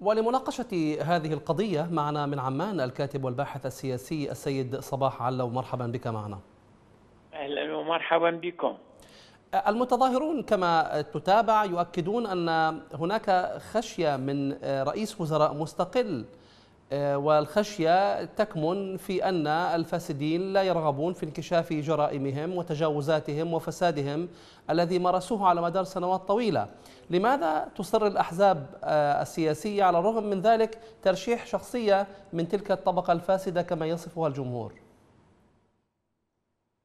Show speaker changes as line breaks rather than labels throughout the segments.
ولمناقشة هذه القضية معنا من عمان الكاتب والباحث السياسي السيد صباح علو. مرحبا بك معنا.
أهلا ومرحبا بكم.
المتظاهرون كما تتابع يؤكدون أن هناك خشية من رئيس وزراء مستقل والخشية تكمن في أن الفاسدين لا يرغبون في انكشاف جرائمهم وتجاوزاتهم وفسادهم الذي مارسوه على مدار سنوات طويلة. لماذا تصر الأحزاب السياسية على الرغم من ذلك ترشيح شخصية من تلك الطبقة الفاسدة كما يصفها الجمهور؟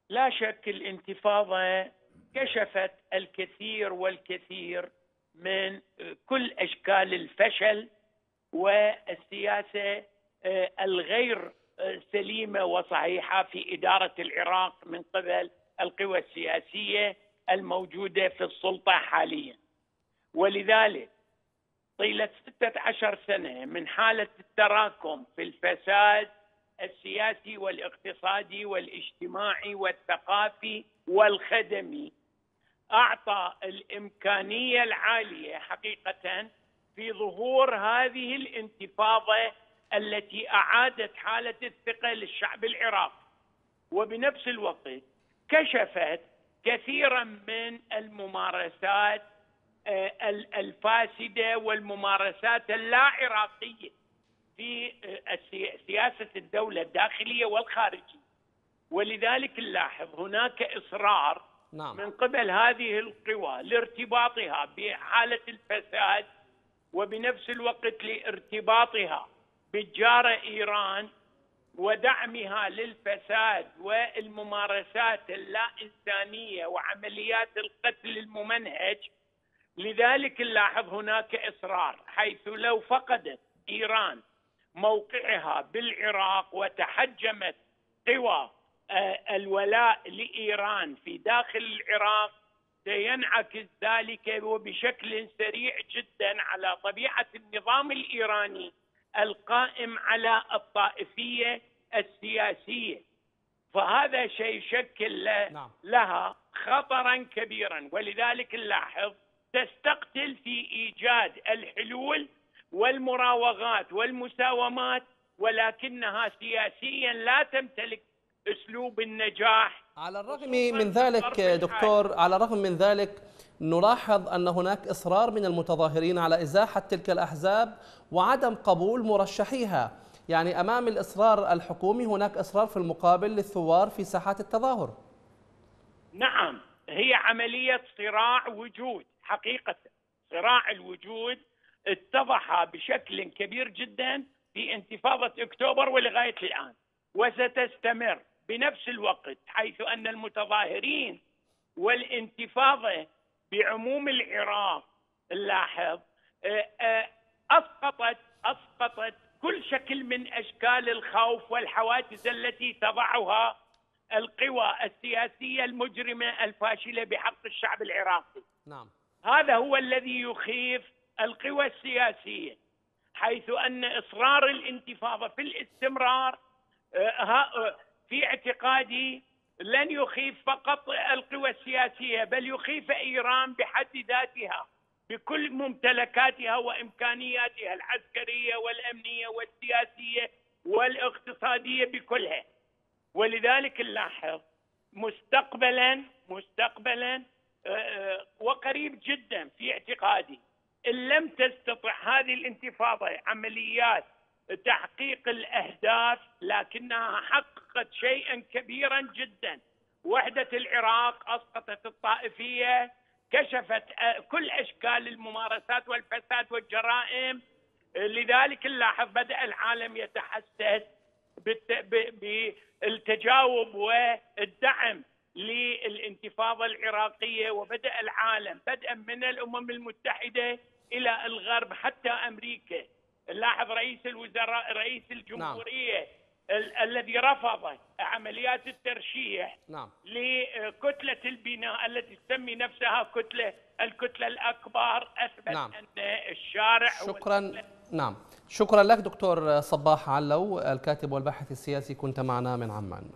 لا شك الانتفاضة كشفت الكثير والكثير من كل أشكال الفشل والسياسة آه، الغير سليمة وصحيحة في إدارة العراق من قبل القوى السياسية الموجودة في السلطة حاليا. ولذلك طيلة 16 سنة من حالة التراكم في الفساد السياسي والاقتصادي والاجتماعي والثقافي والخدمي أعطى الإمكانية العالية حقيقة في ظهور هذه الانتفاضة التي أعادت حالة الثقة للشعب العراقي وبنفس الوقت كشفت كثيرا من الممارسات آه، الفاسدة والممارسات اللا عراقيه في آه، سياسة الدولة الداخلية والخارجية ولذلك نلاحظ هناك إصرار نعم. من قبل هذه القوى لارتباطها بحالة الفساد وبنفس الوقت لارتباطها بالجاره إيران ودعمها للفساد والممارسات اللا انسانيه وعمليات القتل الممنهج. لذلك نلاحظ هناك إصرار حيث لو فقدت إيران موقعها بالعراق وتحجمت قوى آه، الولاء لإيران في داخل العراق سينعكس ذلك وبشكل سريع جدا على طبيعة النظام الإيراني القائم على الطائفية السياسية فهذا شيء يشكل نعم. لها خطرا كبيرا ولذلك نلاحظ تستقتل في إيجاد الحلول والمراوغات والمساومات ولكنها سياسيا لا تمتلك أسلوب النجاح
على الرغم من ذلك دكتور على الرغم من ذلك نلاحظ أن هناك إصرار من المتظاهرين على إزاحة تلك الأحزاب وعدم قبول مرشحيها. يعني أمام الإصرار الحكومي هناك إصرار في المقابل للثوار في ساحات التظاهر.
نعم هي عملية صراع وجود حقيقة صراع الوجود اتضح بشكل كبير جدا في انتفاضه أكتوبر ولغاية الآن وستستمر. بنفس الوقت حيث أن المتظاهرين والانتفاضة بعموم العراق نلاحظ آه، آه، أسقطت أسقطت كل شكل من أشكال الخوف والحواجز التي تضعها القوى السياسية المجرمة الفاشلة بحق الشعب العراقي. نعم. هذا هو الذي يخيف القوى السياسية حيث أن إصرار الانتفاضة في الاستمرار آه، في اعتقادي لن يخيف فقط القوى السياسية بل يخيف إيران بحد ذاتها بكل ممتلكاتها وإمكانياتها العسكرية والأمنية والسياسية والاقتصادية بكلها. ولذلك نلاحظ مستقبلا مستقبلا آه، آه، وقريب جدا في اعتقادي إن لم تستطع هذه الانتفاضة عمليات تحقيق الأهداف لكنها حققت شيئا كبيرا جدا. وحدة العراق أسقطت الطائفية كشفت كل أشكال الممارسات والفساد والجرائم. لذلك نلاحظ بدأ العالم يتحسس بالتجاوب والدعم للانتفاضة العراقية. وبدأ العالم بدءا من الأمم المتحدة إلى الغرب حتى أمريكا. نلاحظ رئيس الوزراء رئيس الجمهورية نعم. ال- الذي رفض عمليات الترشيح نعم. لكتلة البناء التي تسمي نفسها كتله الكتلة الأكبر أثبت نعم. أن الشارع
شكرا نعم شكرا لك دكتور صباح علو الكاتب والباحث السياسي كنت معنا من عمان